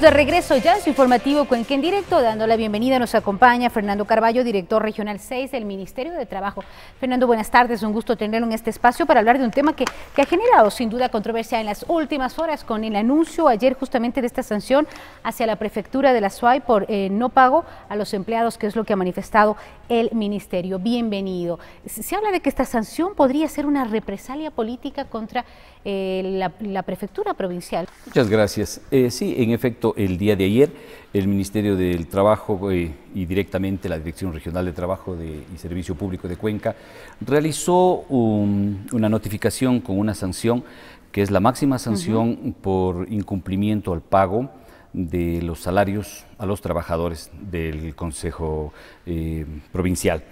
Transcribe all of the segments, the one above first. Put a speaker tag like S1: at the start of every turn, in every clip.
S1: De regreso ya en su informativo Cuenca en directo, dando la bienvenida. Nos acompaña Fernando Carballo, director regional 6 del Ministerio de Trabajo. Fernando, buenas tardes, un gusto tenerlo en este espacio para hablar de un tema que, que ha generado sin duda controversia en las últimas horas con el anuncio ayer justamente de esta sanción hacia la prefectura de la SUAY por eh, no pago a los empleados, que es lo que ha manifestado el Ministerio. Bienvenido. Se habla de que esta sanción podría ser una represalia política contra eh, la, la, prefectura provincial.
S2: Muchas gracias. Eh, sí, en efecto, el día de ayer el Ministerio del Trabajo eh, y directamente la Dirección Regional de Trabajo de, y Servicio Público de Cuenca realizó un, una notificación con una sanción que es la máxima sanción uh -huh. por incumplimiento al pago de los salarios a los trabajadores del Consejo eh, Provincial.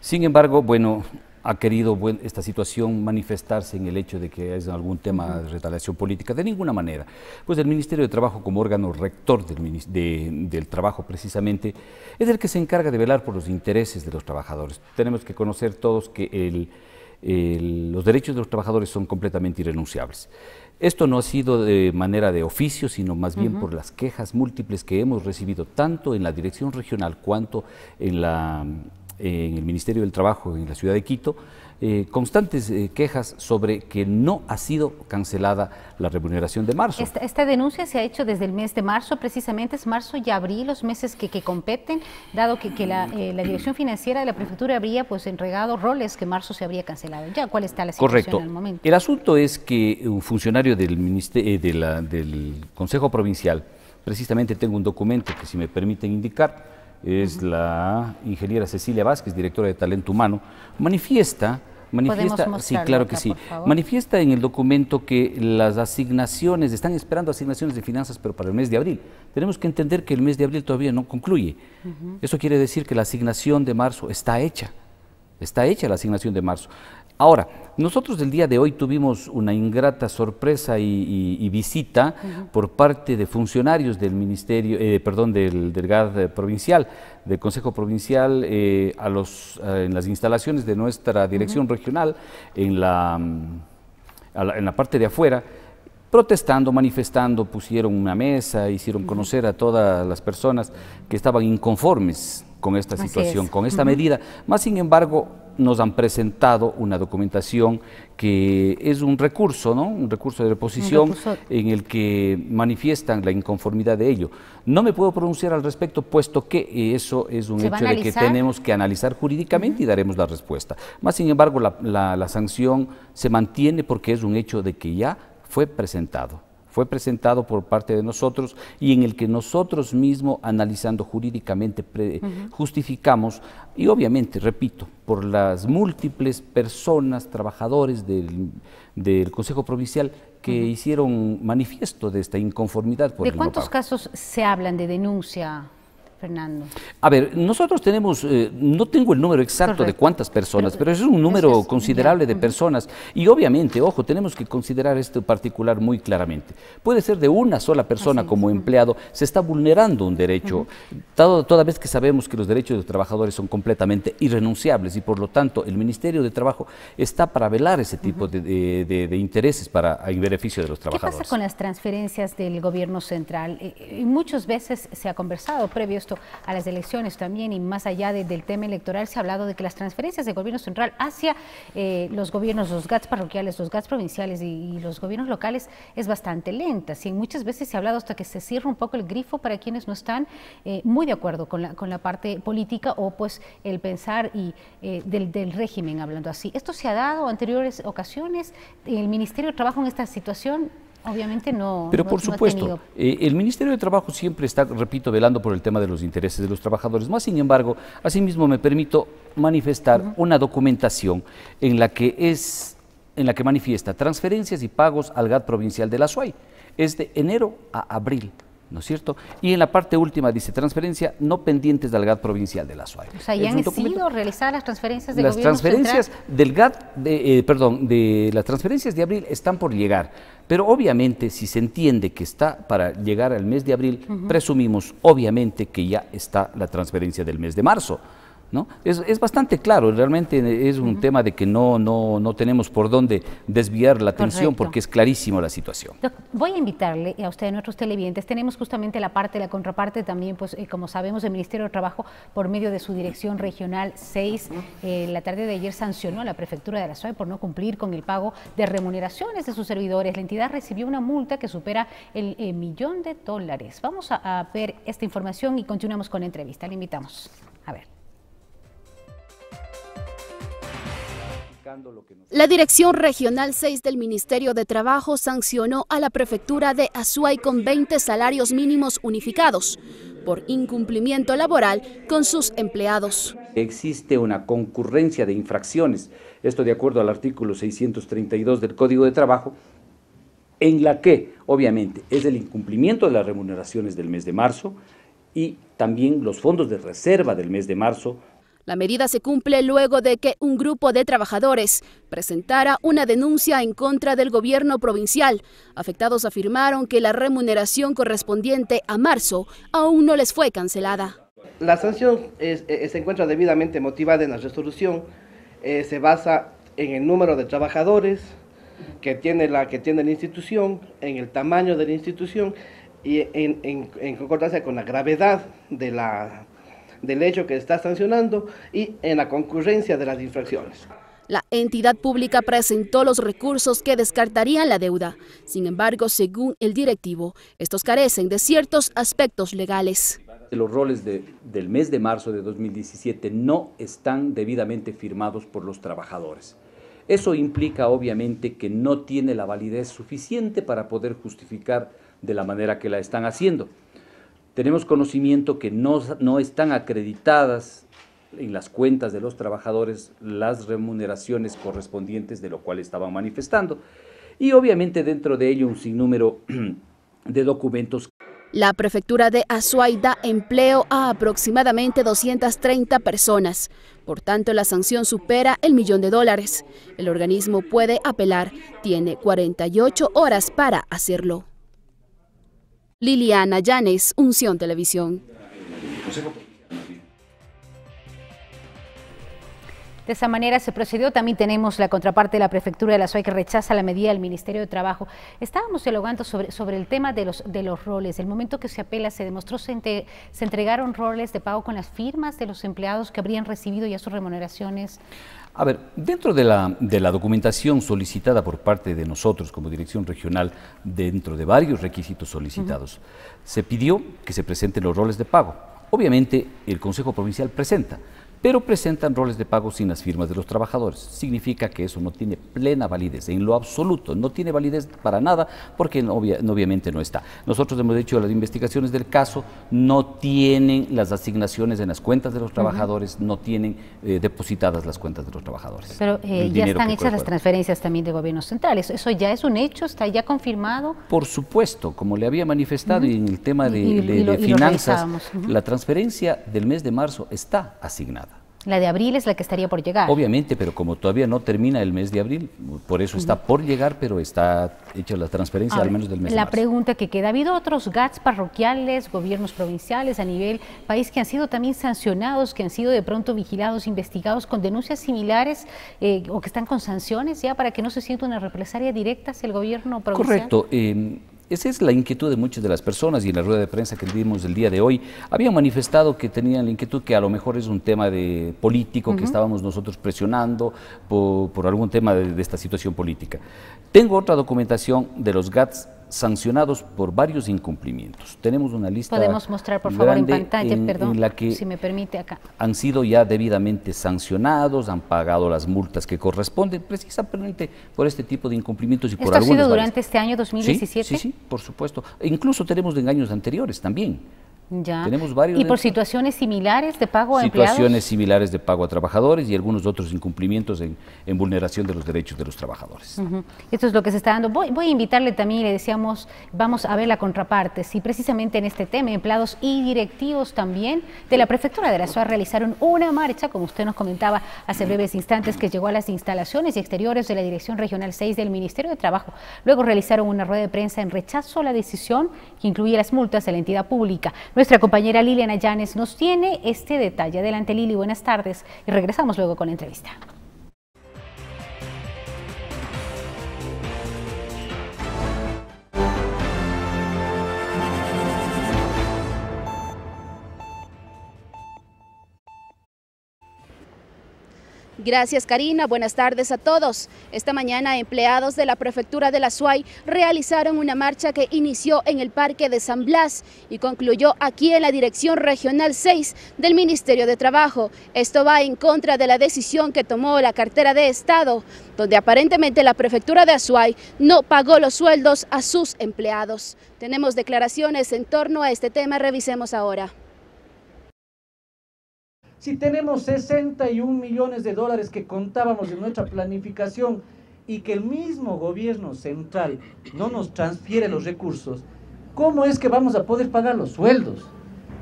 S2: Sin embargo, bueno, ha querido bueno, esta situación manifestarse en el hecho de que es algún tema de retaliación política, de ninguna manera. Pues el Ministerio de Trabajo como órgano rector del, de, del trabajo precisamente es el que se encarga de velar por los intereses de los trabajadores. Tenemos que conocer todos que el, el, los derechos de los trabajadores son completamente irrenunciables. Esto no ha sido de manera de oficio, sino más bien uh -huh. por las quejas múltiples que hemos recibido tanto en la dirección regional cuanto en la en el Ministerio del Trabajo en la ciudad de Quito, eh, constantes eh, quejas sobre que no ha sido cancelada la remuneración de marzo.
S1: Esta, esta, denuncia se ha hecho desde el mes de marzo, precisamente es marzo y abril los meses que, que competen, dado que, que la, eh, la, Dirección Financiera de la Prefectura habría pues entregado roles que marzo se habría cancelado. Ya, ¿cuál está la situación
S2: Correcto.
S1: en el momento?
S2: El asunto es que un funcionario del, ministerio, de la, del Consejo Provincial, precisamente tengo un documento que si me permiten indicar, es uh -huh. la ingeniera Cecilia Vázquez, directora de Talento Humano, manifiesta, manifiesta, sí, claro que
S1: acá,
S2: sí, manifiesta en el documento que las asignaciones, están esperando asignaciones de finanzas, pero para el mes de abril. Tenemos que entender que el mes de abril todavía no concluye. Uh -huh. Eso quiere decir que la asignación de marzo está hecha, está hecha la asignación de marzo. Ahora, nosotros el día de hoy tuvimos una ingrata sorpresa y, y, y visita uh -huh. por parte de funcionarios del Ministerio, eh, perdón, del, del GAD provincial, del Consejo Provincial, eh, a los, eh, en las instalaciones de nuestra dirección uh -huh. regional, en la, la, en la parte de afuera, protestando, manifestando, pusieron una mesa, hicieron conocer a todas las personas que estaban inconformes con esta situación, con esta uh -huh. medida. Más sin embargo, nos han presentado una documentación que es un recurso, ¿no? un recurso de reposición recurso. en el que manifiestan la inconformidad de ello. No me puedo pronunciar al respecto, puesto que eso es un hecho de que tenemos que analizar jurídicamente uh -huh. y daremos la respuesta. Más sin embargo, la, la, la sanción se mantiene porque es un hecho de que ya fue presentado fue presentado por parte de nosotros y en el que nosotros mismos, analizando jurídicamente, uh -huh. justificamos y obviamente, repito, por las múltiples personas, trabajadores del, del Consejo Provincial que uh -huh. hicieron manifiesto de esta inconformidad. Por
S1: ¿De cuántos no casos se hablan de denuncia? Fernando?
S2: A ver, nosotros tenemos, eh, no tengo el número exacto Correcto. de cuántas personas, pero, pero, es un número es, considerable ya. de personas y obviamente, ojo, tenemos que considerar esto particular muy claramente. Puede ser de una sola persona Así como es. empleado, se está vulnerando un derecho, uh -huh. toda vez que sabemos que los derechos de los trabajadores son completamente irrenunciables y por lo tanto el Ministerio de Trabajo está para velar ese tipo uh -huh. de, de, de, intereses para, en beneficio de los trabajadores.
S1: ¿Qué pasa con las transferencias del gobierno central? Eh, y muchas veces se ha conversado previo a esto a las elecciones también y más allá de, del tema electoral se ha hablado de que las transferencias del gobierno central hacia eh, los gobiernos, los GATS parroquiales, los GATS provinciales y, los gobiernos locales es bastante lenta. Sí, muchas veces se ha hablado hasta que se cierra un poco el grifo para quienes no están eh, muy de acuerdo con la, con la parte política o pues el pensar y eh, del, del régimen, hablando así. ¿Esto se ha dado anteriores ocasiones? ¿El Ministerio de Trabajo en esta situación Obviamente no.
S2: Pero
S1: no,
S2: por supuesto, no eh, el Ministerio de Trabajo siempre está, repito, velando por el tema de los intereses de los trabajadores. Más sin embargo, asimismo me permito manifestar uh -huh. una documentación en la que es, en la que manifiesta transferencias y pagos al GAT provincial de la SUAY. Es de enero a abril. ¿No es cierto? Y en la parte última dice transferencia no pendientes del GAT provincial de la SUAY.
S1: O sea, ¿ya han sido realizadas las transferencias del
S2: las
S1: gobierno
S2: transferencias
S1: central?
S2: del GAT, de, eh, perdón, de las transferencias de abril están por llegar, pero obviamente si se entiende que está para llegar al mes de abril, uh -huh. presumimos obviamente que ya está la transferencia del mes de marzo. ¿No? Es, es, bastante claro, realmente es un tema de que no, no, no, tenemos por dónde desviar la atención porque es clarísimo la situación.
S1: voy a invitarle a usted, a nuestros televidentes, tenemos justamente la parte, la contraparte también, pues eh, como sabemos, el Ministerio de Trabajo, por medio de su Dirección Regional 6, eh, la tarde de ayer sancionó a la Prefectura de la SOE por no cumplir con el pago de remuneraciones de sus servidores. La entidad recibió una multa que supera el eh, millón de dólares. Vamos a, a ver esta información y continuamos con la entrevista. Le invitamos. A ver.
S3: La Dirección Regional 6 del Ministerio de Trabajo sancionó a la prefectura de Azuay con 20 salarios mínimos unificados por incumplimiento laboral con sus empleados.
S2: Existe una concurrencia de infracciones, esto de acuerdo al artículo 632 del Código de Trabajo, en la que obviamente es el incumplimiento de las remuneraciones del mes de marzo y también los fondos de reserva del mes de marzo
S3: la medida se cumple luego de que un grupo de trabajadores presentara una denuncia en contra del gobierno provincial. Afectados afirmaron que la remuneración correspondiente a marzo aún no les fue cancelada.
S4: La sanción eh, se encuentra debidamente motivada en la resolución. Eh, se basa en el número de trabajadores que tiene la, que tiene la institución, en el tamaño de la institución y en concordancia con la gravedad de la del hecho que está sancionando y en la concurrencia de las infracciones.
S3: La entidad pública presentó los recursos que descartarían la deuda. Sin embargo, según el directivo, estos carecen de ciertos aspectos legales.
S2: Los roles del mes de marzo de 2017 no están debidamente firmados por los trabajadores. Eso implica obviamente que no tiene la validez suficiente para poder justificar de la manera que la están haciendo. Tenemos conocimiento que no, no están acreditadas en las cuentas de los trabajadores las remuneraciones correspondientes de lo cual estaban manifestando y obviamente dentro de ello un sinnúmero de documentos.
S3: La prefectura de Azuay da empleo a aproximadamente 230 personas. Por tanto, la sanción supera el millón de dólares. El organismo puede apelar. Tiene 48 horas para hacerlo. Liliana Llanes, Unción Televisión.
S1: De esa manera se procedió. También tenemos la contraparte de la Prefectura de la SOE que rechaza la medida del Ministerio de Trabajo. Estábamos dialogando sobre, sobre el tema de los, de los roles. El momento que se apela se demostró, se, se entregaron roles de pago con las firmas de los empleados que habrían recibido ya sus remuneraciones.
S2: A ver, dentro de la, de la, documentación solicitada por parte de nosotros como dirección regional, dentro de varios requisitos solicitados, se pidió que se presenten los roles de pago. Obviamente el Consejo Provincial presenta, pero presentan roles de pago sin las firmas de los trabajadores. Significa que eso no tiene plena validez, en lo absoluto, no tiene validez para nada porque obviamente no está. Nosotros hemos dicho las investigaciones del caso, no tienen las asignaciones en las cuentas de los trabajadores, no tienen eh, depositadas las cuentas de los trabajadores.
S1: Pero eh, ya están hechas las transferencias también de gobiernos centrales, ¿eso ya es un hecho? ¿Está ya confirmado?
S2: Por supuesto, como le había manifestado en el tema de, finanzas, la transferencia del mes de marzo está asignada.
S1: La de abril es la que estaría por llegar.
S2: Obviamente, pero como todavía no termina el mes de abril, por eso está por llegar, pero está hecha la transferencia al menos del mes
S1: la
S2: de
S1: marzo. pregunta que queda, ¿ha habido otros GATS parroquiales, gobiernos provinciales a nivel país que han sido también sancionados, que han sido de pronto vigilados, investigados con denuncias similares eh, o que están con sanciones ya para que no se sienta una represalia directa hacia el gobierno provincial?
S2: Correcto. Eh, esa es la inquietud de muchas de las personas y en la rueda de prensa que vimos el día de hoy habían manifestado que tenían la inquietud que a lo mejor es un tema de político que estábamos nosotros presionando por, algún tema de, de, esta situación política. Tengo otra documentación de los GATS sancionados por varios incumplimientos. Tenemos una lista
S1: Podemos mostrar, por favor, en pantalla, perdón, la que si me permite acá.
S2: Han sido ya debidamente sancionados, han pagado las multas que corresponden, precisamente por este tipo de incumplimientos y
S1: ¿Esto
S2: por
S1: ha sido durante este año 2017?
S2: Sí, sí, sí, por supuesto. E incluso tenemos de años anteriores también.
S1: Ya.
S2: Tenemos varios
S1: ¿Y por situaciones similares de pago a empleados?
S2: Situaciones similares de pago a trabajadores y algunos otros incumplimientos en, en vulneración de los derechos de los trabajadores.
S1: Esto es lo que se está dando. Voy, voy, a invitarle también, le decíamos, vamos a ver la contraparte, si precisamente en este tema empleados y directivos también de la Prefectura de la SOA realizaron una marcha, como usted nos comentaba hace breves instantes, que llegó a las instalaciones y exteriores de la Dirección Regional 6 del Ministerio de Trabajo. Luego realizaron una rueda de prensa en rechazo a la decisión que incluye las multas de la entidad pública Nuestra compañera Liliana Llanes nos tiene este detalle. Adelante Lili, buenas tardes y regresamos luego con la entrevista.
S3: Gracias Karina, buenas tardes a todos. Esta mañana empleados de la prefectura de la SUAY realizaron una marcha que inició en el Parque de San Blas y concluyó aquí en la Dirección Regional 6 del Ministerio de Trabajo. Esto va en contra de la decisión que tomó la cartera de Estado, donde aparentemente la prefectura de Azuay no pagó los sueldos a sus empleados. Tenemos declaraciones en torno a este tema, revisemos ahora.
S5: Si tenemos 61 millones de dólares que contábamos en nuestra planificación y que el mismo gobierno central no nos transfiere los recursos, ¿cómo es que vamos a poder pagar los sueldos?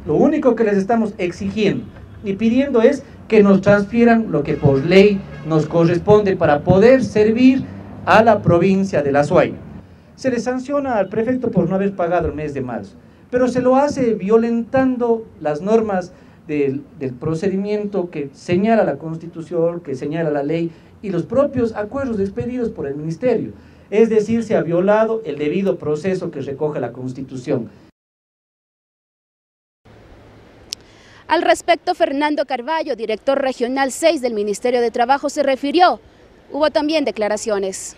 S5: Lo único que les estamos exigiendo y pidiendo es que nos transfieran lo que por ley nos corresponde para poder servir a la provincia de La Suay. Se le sanciona al prefecto por no haber pagado el mes de marzo, pero se lo hace violentando las normas del, procedimiento que señala la Constitución, que señala la ley y los propios acuerdos despedidos por el Ministerio. Es decir, se ha violado el debido proceso que recoge la Constitución.
S3: Al respecto, Fernando Carballo, director regional 6 del Ministerio de Trabajo, se refirió. Hubo también declaraciones.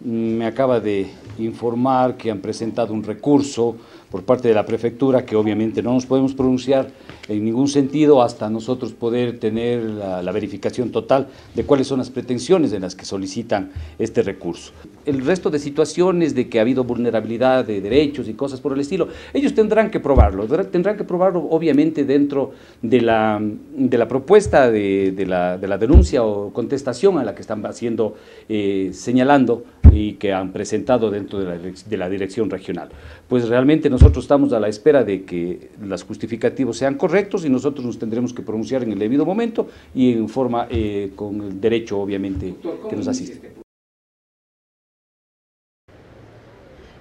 S2: Me acaba de informar que han presentado un recurso por parte de la prefectura, que obviamente no nos podemos pronunciar en ningún sentido hasta nosotros poder tener la, verificación total de cuáles son las pretensiones en las que solicitan este recurso. El resto de situaciones de que ha habido vulnerabilidad de derechos y cosas por el estilo, ellos tendrán que probarlo, tendrán que probarlo obviamente dentro de la, de la propuesta de, la, de, la, denuncia o contestación a la que están haciendo, eh, señalando y que han presentado dentro de la, de la dirección regional. Pues realmente nosotros estamos a la espera de que los justificativos sean correctos y nosotros nos tendremos que pronunciar en el debido momento y en forma eh, con el derecho, obviamente, que nos asiste.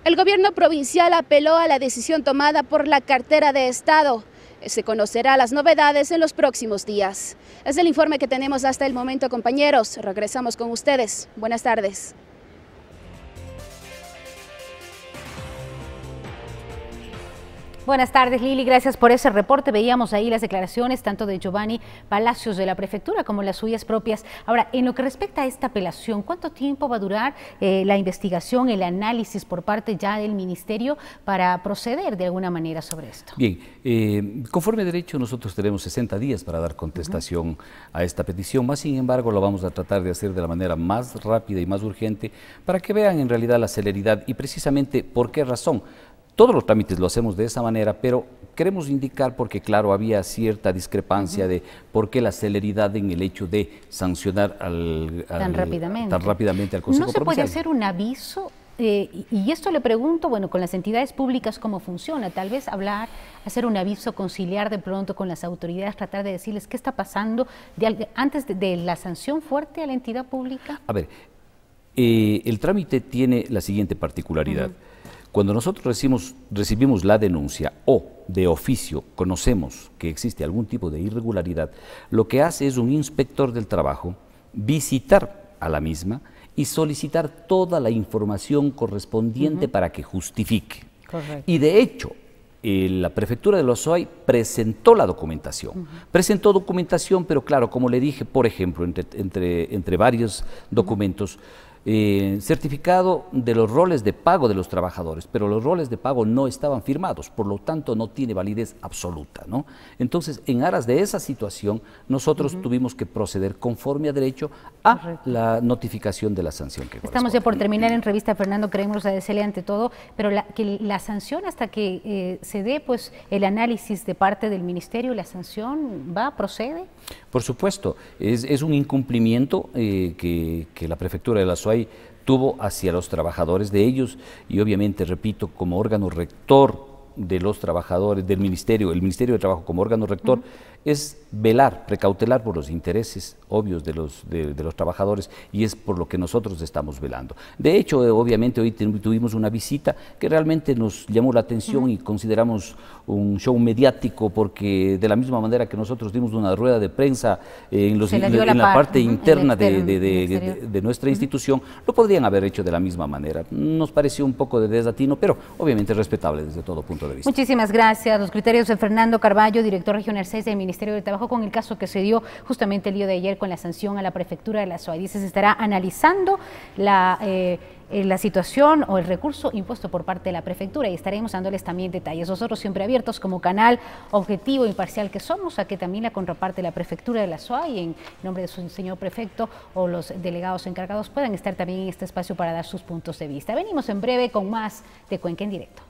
S3: El gobierno provincial apeló a la decisión tomada por la cartera de Estado. Se conocerá las novedades en los próximos días. Es el informe que tenemos hasta el momento, compañeros. Regresamos con ustedes. Buenas tardes.
S1: Buenas tardes, Lili. Gracias por ese reporte. Veíamos ahí las declaraciones tanto de Giovanni Palacios de la prefectura como las suyas propias. Ahora, en lo que respecta a esta apelación, ¿cuánto tiempo va a durar eh, la investigación, el análisis por parte ya del ministerio para proceder de alguna manera sobre esto?
S2: Bien, eh, conforme derecho nosotros tenemos 60 días para dar contestación a esta petición, más sin embargo lo vamos a tratar de hacer de la manera más rápida y más urgente para que vean en realidad la celeridad y precisamente por qué razón todos los trámites lo hacemos de esa manera, pero queremos indicar porque, claro, había cierta discrepancia de por qué la celeridad en el hecho de sancionar al,
S1: tan, rápidamente.
S2: tan rápidamente al Consejo
S1: ¿No se puede hacer un aviso eh, y esto le pregunto, bueno, con las entidades públicas, ¿cómo funciona? Tal vez hablar, hacer un aviso, conciliar de pronto con las autoridades, tratar de decirles qué está pasando antes de, la sanción fuerte a la entidad pública.
S2: A ver, eh, el trámite tiene la siguiente particularidad. Cuando nosotros recibimos, recibimos la denuncia o de oficio conocemos que existe algún tipo de irregularidad, lo que hace es un inspector del trabajo visitar a la misma y solicitar toda la información correspondiente para que justifique. Y de hecho, la prefectura de Los Lozoy presentó la documentación. Presentó documentación, pero claro, como le dije, por ejemplo, entre, entre, entre varios documentos, eh, certificado de los roles de pago de los trabajadores, pero los roles de pago no estaban firmados, por lo tanto no tiene validez absoluta. ¿no? Entonces, en aras de esa situación, nosotros tuvimos que proceder conforme a derecho a la notificación de la sanción. Que
S1: Estamos ya por terminar en revista, Fernando, queremos agradecerle ante todo, pero la, que la sanción hasta que eh, se dé pues el análisis de parte del Ministerio, la sanción va, procede.
S2: Por supuesto, es, un incumplimiento eh, que, que la prefectura de la Tuvo hacia los trabajadores de ellos y obviamente, repito, como órgano rector de los trabajadores del ministerio, el Ministerio de Trabajo como órgano rector, es velar, precautelar por los intereses obvios de los, de, los trabajadores y es por lo que nosotros estamos velando. De hecho, eh, obviamente hoy tuvimos una visita que realmente nos llamó la atención y consideramos un show mediático porque de la misma manera que nosotros dimos una rueda de prensa en, los, la, parte interna de, nuestra institución, lo podrían haber hecho de la misma manera. Nos pareció un poco de desatino, pero obviamente respetable desde todo punto de vista.
S1: Muchísimas gracias. Los criterios de Fernando Carballo, director regional 6 del Ministerio de Trabajo, con el caso que se dio justamente el día de ayer con la sanción a la prefectura de la SOA. Dice, se estará analizando la... Eh, eh, la situación o el recurso impuesto por parte de la prefectura y estaremos dándoles también detalles. Nosotros siempre abiertos como canal objetivo e imparcial que somos a que también la contraparte de la prefectura de la SOA y en nombre de su señor prefecto o los delegados encargados puedan estar también en este espacio para dar sus puntos de vista. Venimos en breve con más de Cuenca en directo.